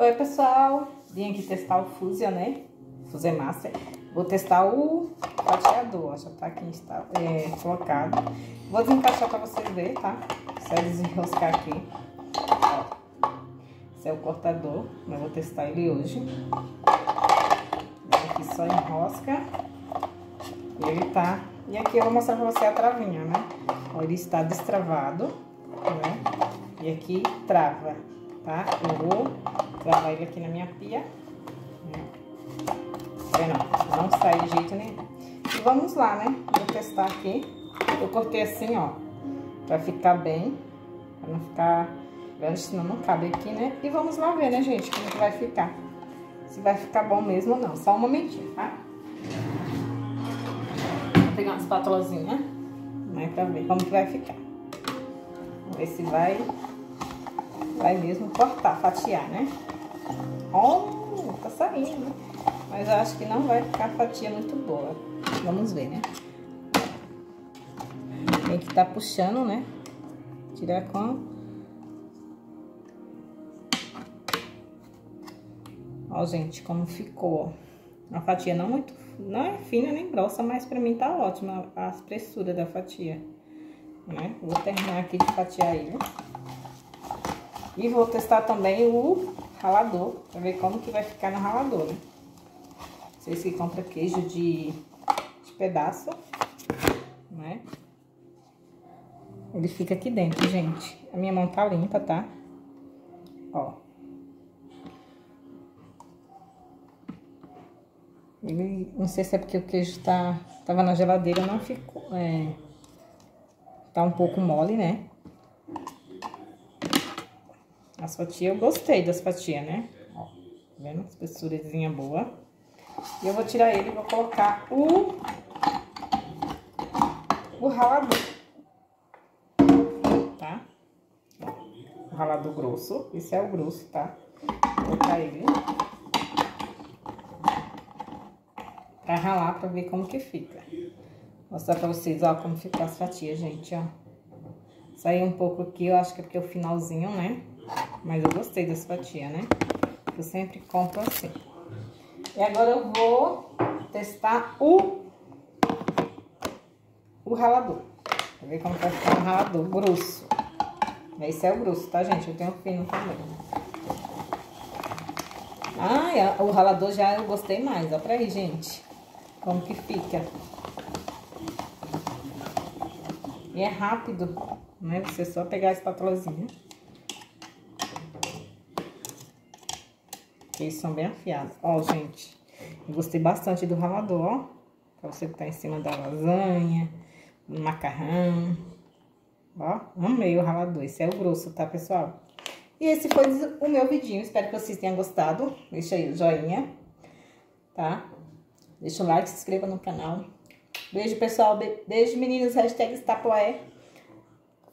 Oi pessoal, vim aqui testar o Fusion, né? Fusion Master. Vou testar o fatiador, ó, já tá aqui está, é, colocado. Vou desencaixar pra vocês verem, tá? Só desenroscar aqui. Ó. Esse é o cortador, eu vou testar ele hoje. Aqui só enrosca. E ele tá... E aqui eu vou mostrar pra você a travinha, né? Ó, ele está destravado, né? E aqui trava, tá? Eu vou Travar ele aqui na minha pia. Não, não sai de jeito nenhum. E vamos lá, né? Vou testar aqui. Eu cortei assim, ó. Pra ficar bem. Pra não ficar grande, senão não cabe aqui, né? E vamos lá ver, né, gente? Como que vai ficar. Se vai ficar bom mesmo ou não. Só um momentinho, tá? Vou pegar uma espátulazinha. Né? Pra ver como que vai ficar. Vamos ver se vai... Vai mesmo cortar, fatiar, né? Oh, tá saindo. Mas eu acho que não vai ficar fatia muito boa. Vamos ver, né? Tem que tá puxando, né? Tirar com... Ó, gente, como ficou. A fatia não muito... Não é fina nem grossa, mas pra mim tá ótima a espessura da fatia. Né? Vou terminar aqui de fatiar ele. E vou testar também o ralador, pra ver como que vai ficar no ralador, né? Vocês que compram queijo de, de pedaço, né? Ele fica aqui dentro, gente. A minha mão tá limpa, tá? Ó. Ele, não sei se é porque o queijo tá, tava na geladeira, não ficou, é, tá um pouco mole, né? As fatias, eu gostei das fatias, né? Ó, tá vendo? Espessurazinha boa. E eu vou tirar ele e vou colocar o... O ralador. Tá? o ralador grosso. Esse é o grosso, tá? Vou colocar ele. Pra ralar, pra ver como que fica. Vou mostrar pra vocês, ó, como ficou as fatias, gente, ó. Saiu um pouco aqui, eu acho que é porque é o finalzinho, né? Mas eu gostei dessa fatia, né? Eu sempre compro assim. E agora eu vou testar o, o ralador. Pra ver como vai ficar o ralador grosso. Esse é o grosso, tá, gente? Eu tenho fino também. Ah, o ralador já eu gostei mais. Olha pra aí, gente. Como que fica. E é rápido, né? Você só pegar a espátulazinha. Porque eles são bem afiados. Ó, gente, eu gostei bastante do ralador, ó. Pra você tá em cima da lasanha, do macarrão. Ó, amei o ralador. Esse é o grosso, tá, pessoal? E esse foi o meu vidinho. Espero que vocês tenham gostado. Deixa aí o joinha, tá? Deixa o like, se inscreva no canal. Beijo, pessoal. Beijo, meninas. Hashtag Estapoé.